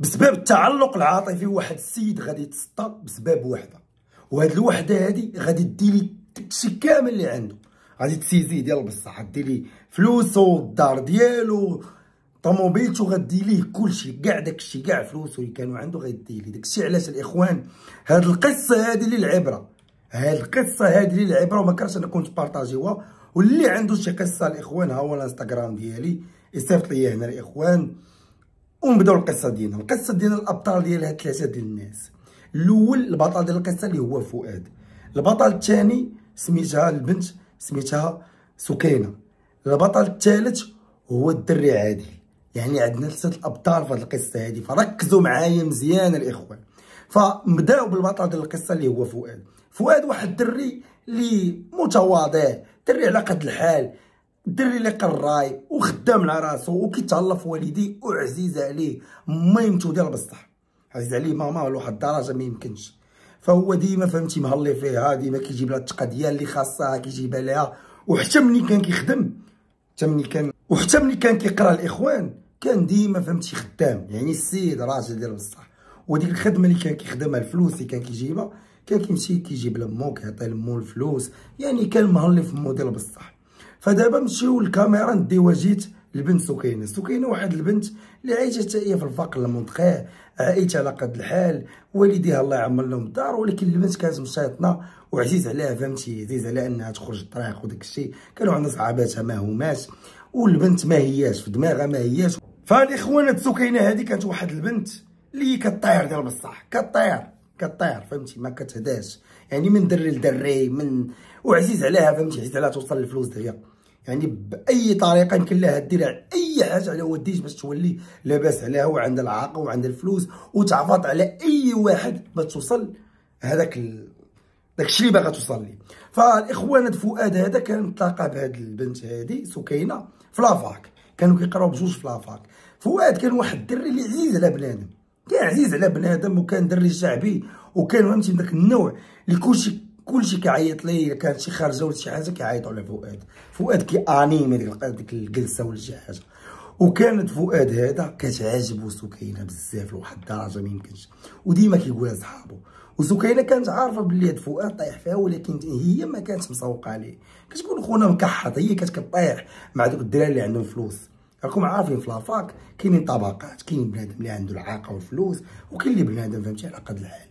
بسبب التعلق العاطفي واحد السيد غادي يتسطى بسبب وحده. وهاد الوحده هادي غادي دي ليه داكشي كامل اللي عنده. غادي تسيزي ديال بصح دي ليه فلوسو الدار ديالو طوموبيلتو غدي ليه كلشي كاع داكشي كاع فلوسو اللي كانوا عنده غيدي ليه داكشي علاش الإخوان هاد القصة هادي للعبرة. هاد القصة هادي للعبرة وما كرهتش أنا كون تبارطاجيوها واللي عنده شي قصة الإخوان ها هو الإنستغرام ديالي. يصيفط ليا هنا الإخوان. ونبداو القصة ديالنا. القصة ديال الأبطال ديالها ثلاثة ديال الناس. الأول البطل ديال القصة اللي هو فؤاد. البطل الثاني سميتها البنت سميتها سكينة. البطل الثالث هو الدري عادل. يعني عندنا ثلاثة الأبطال في هذه القصة هذه فركزوا معايا مزيان الإخوان. فنبداو بالبطل ديال القصة اللي هو فؤاد. فؤاد واحد الدري اللي متواضع دري على قد الحال. الدري اللي قراي وخدام على راسو وكيتهلا في والديه وعزيز عليه ميمتو ديال بصح. عزيز عليه ماما لواحد الدرجة ما يمكنش. فهو ديما فهمتي مهلي فيها ديما كيجيب لها التقديه اللي خاصها كيجيبها لها وحتى ملي كان كيخدم حتى ملي كان وحتى ملي كان كيقرأ الإخوان كان ديما فهمتي خدام. يعني السيد راجل ديال بصح. وديك الخدمة اللي كان كيخدمها الفلوس اللي كان كيجيبها كان كيمشي كيجيب لمو كيعطي لمو الفلوس. يعني كان مهلي في موديل بصح. فدابا نمشيو للكاميرا نديو جيت البنت سكينة. سكينة واحد البنت اللي عايشة حتى هي في الفقر المنطقة عائلتها على قد الحال والديها الله يعمر لهم الدار ولكن البنت كانت مشاطنة وعزيز عليها فهمتي؟ عزيز عليها إنها تخرج الطريق وداك الشيء. كانوا عندها صعاباتها ما هماش والبنت ما هياش في دماغها ما هياش. فالاخوان هاد سكينه هادي كانت واحد البنت اللي كطير ديال بصح كطير كطير فهمتي؟ ما كتهداش. يعني من دري لدري من وعزيز عليها فهمتي؟ عزيز عليها توصل الفلوس ديالها. يعني بأي طريقة يمكن لها دير أي حاجة على وديش باش تولي لاباس عليها وعندها العاقة وعندها الفلوس وتعفط على أي واحد باش توصل هذاك ال... داكشي اللي باغا توصل ليه فالإخوان فؤاد هذا كان تلاقى بهاد البنت هادي سكينة في لافاك كانوا كيقراو بجوج في لافاك. فؤاد كان واحد الدري اللي عزيز على بنادم كان عزيز على بنادم وكان دري شعبي وكان فهمتي داك النوع اللي كلشي كلشي كيعيط ليه كانت شي خارجة ولا شي حاجة كيعيطوا على فؤاد. فؤاد كيانيمي ديك ديك الجلسة ولا شي حاجة. وكانت فؤاد هذا كتعجبو سكينه بزاف لواحد الدرجة ما يمكنش. وديما كيقولها لصحابو وسكينة كانت عارفة بلي هاد فؤاد طايح فيها ولكن هي ما كانت مسوقة عليه كتقول خونا مكحط هي كانت كطيح مع دوك الدراري اللي عندهم فلوس. راكم عارفين في la fac كاينين طبقات كاين بنادم اللي عنده العاقة والفلوس وكاين اللي بنادم فهمتي على قد الحال.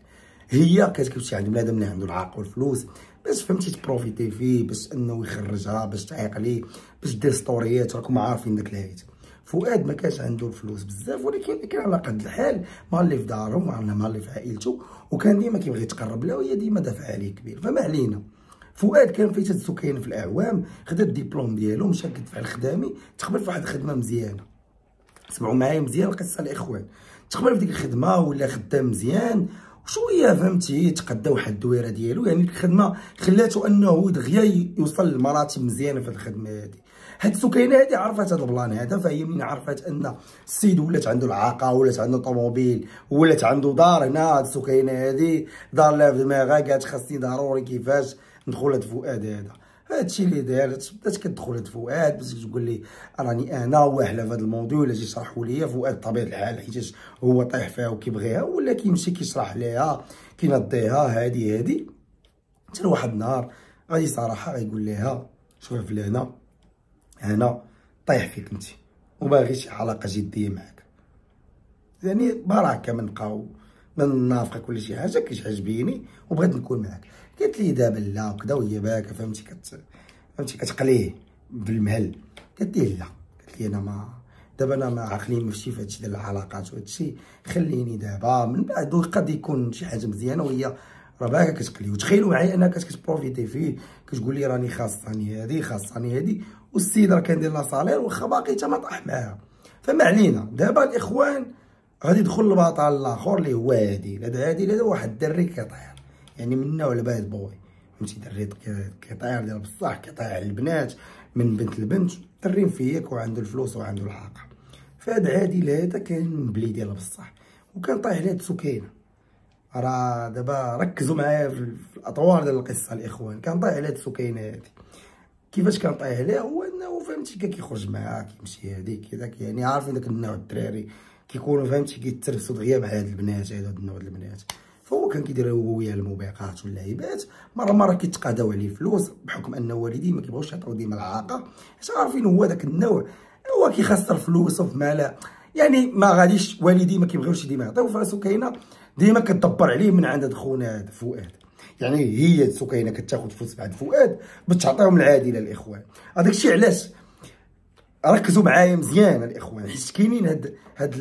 هي كتمشي عند بنادم اللي عنده العاق والفلوس. باش فهمتي تبروفيتي فيه باش انه يخرجها باش تعيق ليه باش دير ستوريات راكم عارفين داك الهيت فؤاد ما كانش عنده الفلوس بزاف ولكن كان على قد الحال مالي في دارهم ولا مالي في عائلته وكان ديما كيبغي يتقرب لها وهي ديما دافعة عليه كبر. فما علينا. فؤاد كان فايت سكينة في الأعوام خدا الدبلوم ديالو مشى كيدفع للخدامي تقبل في واحد الخدمة مزيانة. سمعوا معايا مزيان القصة الاخوان تقبل في ديك الخدمة ولا خدام مزيان شوية فهمتي تقدا واحد الدويرة ديالو يعني الخدمة خلاتو أنه دغيا يوصل لمراتب مزيانة في الخدمة هذه هاد السكينة هادي عرفت هاد ال plan هذا فهي من عرفت أن السيد ولات عنده العاقة ولات عنده طوموبيل ولات عنده دار هنا هاد السكينة هادي دار لها في دماغها قالت خاصني ضروري كيفاش ندخل هاد فؤاد هذا. هادشي اللي دارت بدات كتدخل هاد فؤاد باش تقول لي راني أنا واحله في هذا الموضوع ولا جي يشرحوا لي فؤاد بطبيعة الحال حيت هو طايح فيها وكيبغيها ولا كيمشي كيشرح ليها كينضيها هادي هادي. حتى واحد النهار غادي صراحة غيقول لها شوفي فلانه أنا طايح فيك انت وباغي شي علاقة جدية معاك. يعني بركة من نبقاو من نافقك ولا شي حاجة كتعجبيني وبغيت نكون معاك. قالت لي دابا لا وكذا وهي باكة فهمتي؟ كت فهمتي؟ كتقليه بالمهل. قالت لي لا؟ قالت لي أنا ما دابا أنا ما عقلي ماشي في هادشي ديال العلاقات وهادشي. خليني دابا من بعد قد يكون شي حاجة مزيانة وهي راه باكا كتقلي وتخيلوا معايا انها كتبروفيتي فيه كتقول لي راني خاصني هادي خاصني هادي. والسيد راه كندير لها صالير واخا باقي حتى ما طاح معاها. فما علينا. دابا الإخوان غادي يدخل البطل الآخر اللي هو هادي. هذا هادي هذا واحد الدري كيطير يعني من نوع ال bad boy. فهمتي؟ دري كيطير ديال بصح كيطير على البنات من بنت لبنت. درين فيك وعنده الفلوس وعنده العاقه فهاد عادل هذا كان بلي ديال بصح. وكان طايح لهاد سكينه راه دابا ركزوا معايا في الأطوار ديال القصة الإخوان. كان طايح لهاد سكينه هادي. كيفاش كان طايح ليها؟ هو إنه فهمتي كيخرج معاها كيمشي هاديك كذاك يعني عارفين داك النوع الدراري. كيكونوا فهمتي كيتربسوا دغيا مع هاد البنات هاد النوع البنات. فهو كان كيدير هو ويا الموبقات واللعيبات مرة مرة كيتقاداو عليه الفلوس بحكم أن والديه ما كيبغوش يعطيو ديما العاقة. حيت عارفين هو داك النوع هو كيخسر فلوسه في مالا. يعني ما غاديش والديه ما كيبغيوش ديما يعطيو فسكينه ديما كتدبر عليه من عند خونا فؤاد. يعني هي سكينة كتاخذ فلوس بعد فؤاد باش تعطيهم العادلة الاخوان هذاك الشيء علاش؟ ركزوا معايا مزيان الإخوان. حيت كاينين هاد هاد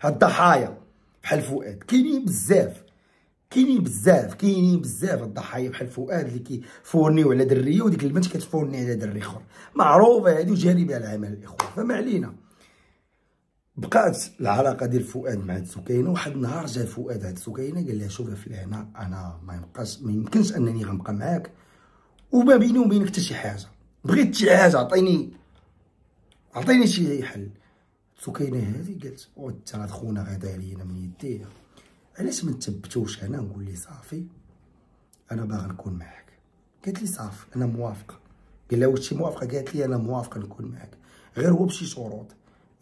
هاد الضحايا بحال فؤاد. كاينين بزاف. كاينين بزاف. كاينين بزاف الضحايا بحال فؤاد اللي كيفورنيو على دريه وديك البنت كتفورني على دري اخر معروفة هذه وجانبها العمل الإخوان. فما علينا. بقات العلاقة ديال فؤاد مع سكينه واحد النهار جا فؤاد هاد سكينه قال لها شوف فلانة أنا ما يبقاش ما يمكنش أنني غنبقى معاك. وما بيني وبينك حتى شي حاجة. بغيت شي حاجة عطيني عطيني شي حل. سكينة هذه؟ قالت وانت هاد خونا غدا علينا من يديه علاش ما نتبتوش أنا؟ نقول لي صافي أنا باغي نكون معاك. قالت لي صافي أنا موافقة. قال لها واش موافقة؟ قالت لي أنا موافقة نكون معاك. غير هو بشي شروط.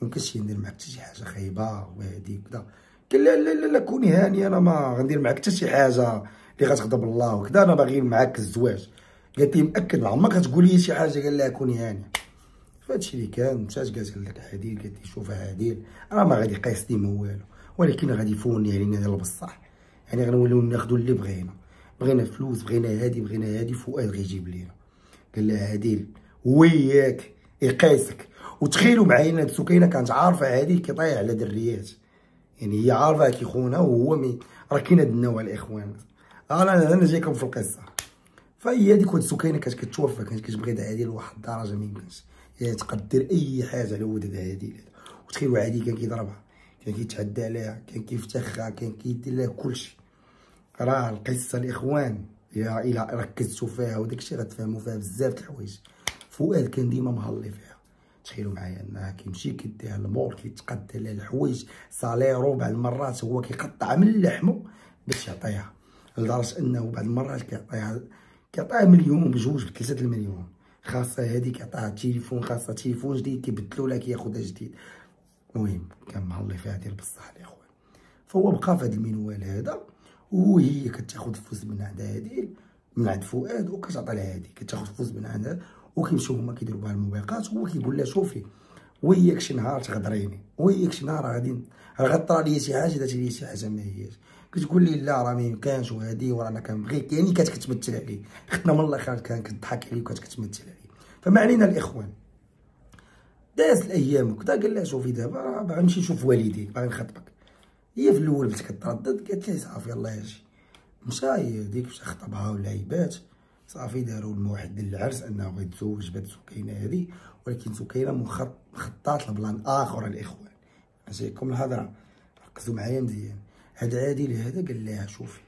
ميمكنش ندير معاك حتى شي حاجة خايبة وهادي كدا. قال لا لا لا كوني هاني أنا ما غندير معاك حتى شي حاجة اللي غتغضب الله وكذا أنا باغي معاك الزواج. قالت لي مأكد عمرك غتقول لي شي حاجة. قال لها كوني هاني. فهادشي اللي كان مشات قالت لك عادل قالت لي شوف عادل أنا ما غادي قيسني ما والو. ولكن غادي يفوني علينا ديال بصح. يعني غنوليو ناخدو اللي بغينا. بغينا فلوس بغينا هادي بغينا هادي فؤاد غيجيب لينا. قال لها عادل وياك يقيسك. وتخيلوا معايا هاد سكينه كانت عارفة هادي كيطيح على دريات. يعني هي عارفة كيخونها وهو مي. راه كاين هاد النوع الإخوان. أنا أنا جايكم في القصة. فهي هذيك هاد سكينه كانت كتوفى كانت كتبغي هادي لواحد الدرجة ما يمكنش. تقدر أي حاجة على ولد هادي وتخيلوا عادي كان كيضربها كان كيتعدى عليها كان كيفتخها كان كيدير لها كلشي راه القصة الإخوان يا إلى ركزتوا فيها وداك الشيء غتفهموا فيها بزاف د الحوايج. فؤاد كان ديما مهلي فيها. تخيلوا معايا انه كيمشي كيديها المور كيتقدى لها الحوايج صاليرو بعض المرات هو كيقطع من لحمه باش يعطيها. لدرجة أنه بعض المرات كيعطيها كيعطيها مليون بجوج بثلاثة المليون. خاصة هذيك كيعطيها تليفون خاصة تليفون جديد كيبدلوا لها كياخذها جديد. المهم كان مهلي فيها ديال بصح الاخوان فهو بقى في هذا المنوال هذا وهي كتاخذ الفلوس من عند هادي من عند فؤاد وكتعطي لها هادي. كتاخذ الفلوس من عندها وكيمشيو هما كيديروا بها الموبقات وهو كيقول لها شوفي وياك شي نهار تغدريني وياك شي نهار غادي راه ليا شي حاجة درتي ليا شي حاجة ما هياش. كتقول لي لا راه ما يمكنش وهادي ورانا كنبغيك يعني كانت كتمثل عليه. اختنا من الآخر كانت كتضحك عليه وكانت كتمثل عليه. فما علينا الإخوان. داز الأيام وكذا قال لها شوفي دابا باغي نمشي نشوف والديك باغي نخطبك. هي في الأول بدات كتردد قالت لي صافي الله يجي مشى هي ديك مشى خطبها والعيبات صافي داروا الموعد ديال العرس انه غيتزوج بهاد سكينة هادي ولكن سكينة مخطط لبلان آخر الإخوان. جايكم الهضره ركزوا معايا مزيان. هاد عادل هذا قال لها شوفي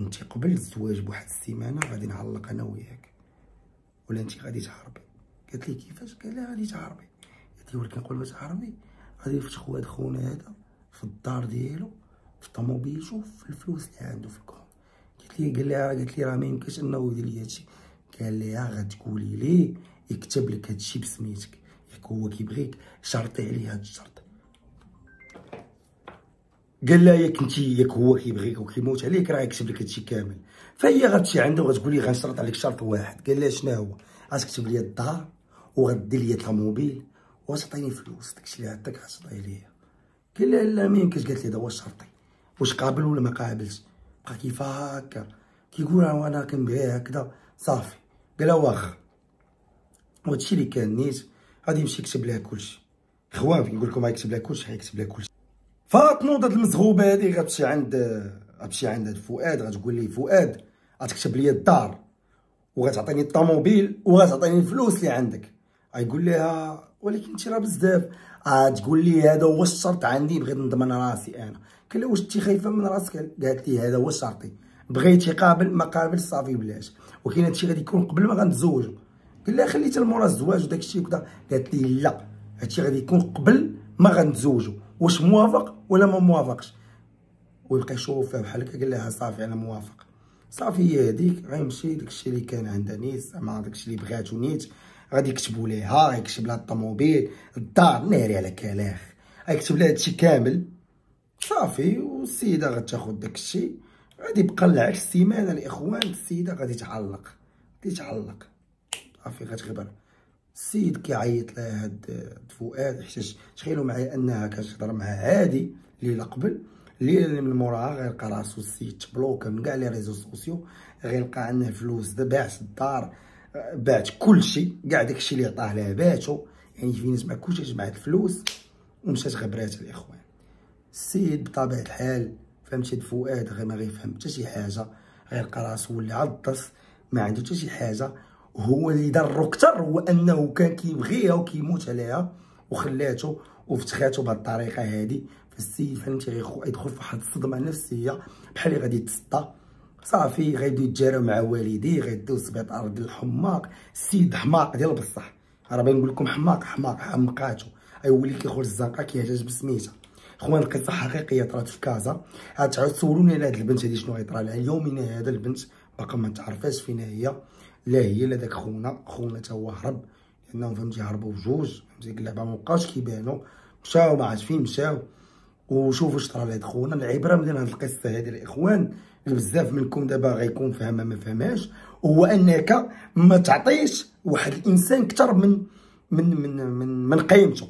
أنت قبل الزواج بواحد السيمانة غادي نعلق أنا وياك. ولا أنت غادي تهربي قالت لي كيفاش؟ قال لها غادي تهربي قالت لي ولكن قبل ما تهربي غادي يفتح واد خونا هذا في الدار ديالو في الطوموبيل شوف الفلوس اللي عنده في الكون قالت لي قال لها قالت لي راه ما يمكنش أنه يدير لي هادشي. قال لها غتقولي ليه؟ يكتب لك هادشي بسميتك. ياك هو كيبغيك شرطي عليه هاد الشرط. قال لها ياك انت ياك هو كيبغيك وكيموت عليك راه يكتب لك هادشي كامل. فهي غتمشي عنده وغتقول لي غنشرط عليك شرط واحد. قال لها شنو هو؟ غتكتب لي الدار وغدير لي الطوموبيل وغتعطيني فلوس داكشي اللي عندك غتعطيه ليا قال لها لا ما يمكنش. قالت لي هذا هو شرطي واش قابل ولا ما قابلش؟ بقى كيف هكا. كيقول أنا كنبغيها هكذا. صافي. قال لها واخا. وهادشي اللي كان نيت غادي يمشي يكتب لها كلشي. خوان كنقول لكم غيكتب لها كلشي غيكتب لها كلشي. فاطنوض هاد المزغوبة هادي غتمشي عند غتمشي عند فؤاد غتقول ليه فؤاد غتكتب لي الدار وغتعطيني الطوموبيل وغتعطيني الفلوس اللي عندك. غيقول لها ولكن انت راه بزاف. غتقول لي هذا هو الشرط عندي بغيت نضمن راسي أنا. قال لها واش انت خايفة من راسك؟ قالت لي هذا هو شرطي بغيتي قابل ما قابل صافي بلاش ولكن هادشي غادي يكون قبل ما غنتزوجوا قال لها خليتها لمورا الزواج وداك الشيء وكذا. قالت لي لا هادشي غادي يكون قبل ما غنتزوجوا واش موافق ولا ما موافقش. ويبقى يشوف فيها بحال هكا قال لها صافي أنا موافق. صافي هي هذيك غيمشي داكشي اللي كان عندها نيت زعما داكشي اللي بغاتو نيت غادي يكتبوا ليها غيكتب لها الطوموبيل الدار ناري على كلاخ غيكتب لها هادشي كامل. صافي والسيدة غتاخد داكشي غادي يبقى العكس السيمانه الإخوان السيدة غادي تعلق. غادي تعلق. صافي غتغبر. السيد كيعيط لها هاد فؤاد حيت تخيلوا معايا أنها كتهضر مع هادي اللي قبل اللي من موراها غيلقى راسو السيد تبلوكا من كاع les réseaux sociaux غيلقى عندنا فلوس باعت الدار باعت كلشي كاع داكشي اللي عطاه لها باتو يعني فين جمع كلشي جمعت الفلوس ومشات غبرات الإخوان. السيد بطبيعة الحال فهمتي فؤاد غير ما غيفهم حتى شي حاجة غيلقى راسو ولا عطس ما عنده حتى شي حاجة هو اللي ضرو كثر هو أنه كان كيبغيها وكيموت عليها وخلاتو وفتخاتو بهاد الطريقة هادي. فالسيد فهمتي غيدخل في واحد الصدمة نفسية بحال اللي غادي يتصدى صافي غيبداو يتجاراو مع والديه غيديو السبيطار ديال الحماق السيد حماق ديال بصح. راه بنقول لكم حماق حماق حمقاتو. ايولي كيخرج الزنقة كيهتاج بسميتها. اخوان القصة حقيقية طرات في كازا. عاد تعاود تسولوني على هاد البنت هادي شنو غيطرا لها. اليوم هذا البنت باقا ما تعرفاش فين هي. لا هي لا داك خونا خونا تا هو هرب لأنهم فهمتي هربوا بجوج فهمتي اللعبه مابقاوش كيبانو مشاو ما عرفت فين مشاو. وشوفوا اش طرا لهاد خونا العبرة من هاد القصة هادي الإخوان بزاف منكم دابا غيكون فاهمها ما فهمهاش. هو أنك ما تعطيش واحد الإنسان أكثر من من من من, من قيمته.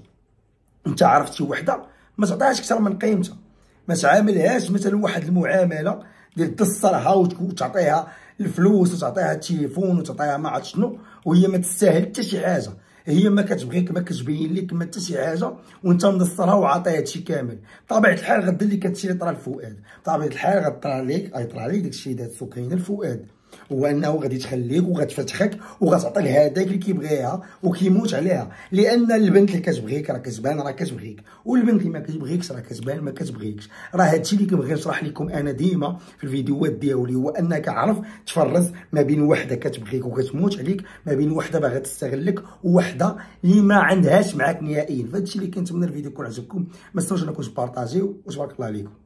أنت عرفت شي وحدة ما تعطيهاش أكثر من قيمتها ما تعاملهاش مثلا واحد المعاملة تصلها وتعطيها الفلوس وتعطيها التليفون وتعطيها ما عرفت شنو وهي ما تستاهل حتى شي حاجة. هي ما كتبغيك ما كتبين لك ما حتى شي حاجة وأنت منصرها وعاطيها هادشي كامل. بطبيعة الحال غدير لك هادشي اللي طرا لفؤاد بطبيعة الحال غطرا لك غيطرا لك داكشي اللي دات سكينه لفؤاد هو انه غادي تخليك وغتفتحك وغتعطي لها هذاك اللي كيبغيها وكيموت عليها. لأن البنت اللي كتبغيك راه كتبان راه كتبغيك. والبنت اللي ما كتبغيكش راه كتبان ما كتبغيكش. راه هادشي اللي كنبغي نشرح لكم أنا ديما في الفيديوهات ديالي هو أنك عرف تفرز ما بين وحدة كتبغيك وكتموت عليك ما بين وحدة باغا تستغلك ووحدة اللي ما عندهاش معاك نهائيا. فهادشي اللي كنتمنى الفيديو يكون عجبكم. ما تنساوش إنكم تبارطاجيو وتبارك الله عليكم.